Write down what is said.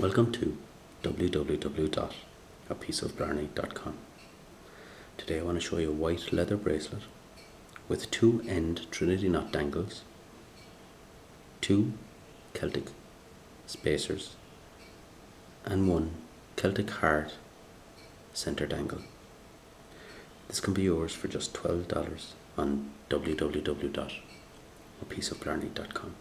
Welcome to www.apieceofblarney.com. Today I want to show you a white leather bracelet with two end trinity knot dangles, two Celtic spacers and one Celtic heart center dangle. This can be yours for just $12 on www.apieceofblarney.com.